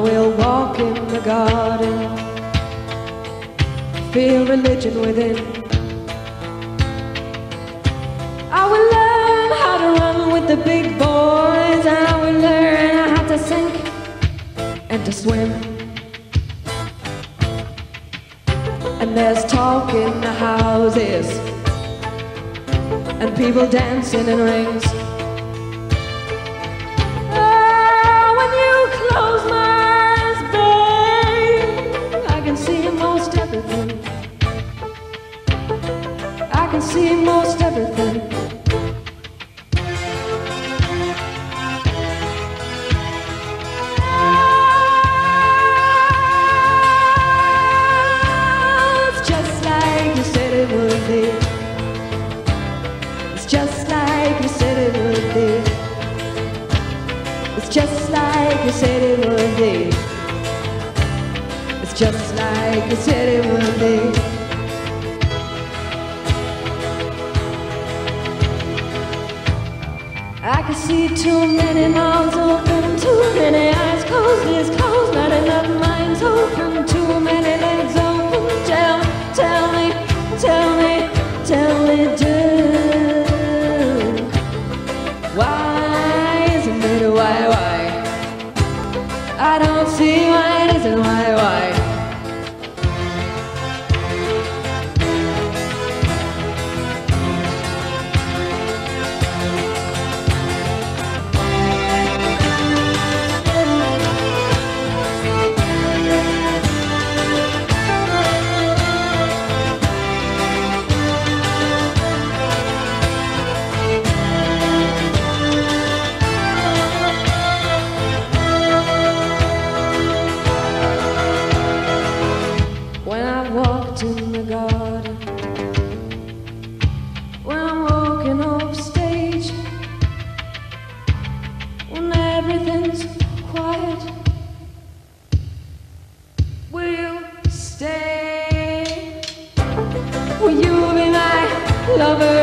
will walk in the garden, feel religion within. I will learn how to run with the big boys, and I will learn how to sink and to swim. And there's talk in the houses, and people dancing in rings. It's just like you said it would be. It's just like you said it would be. I can see too many mouths open, too many eyes lover?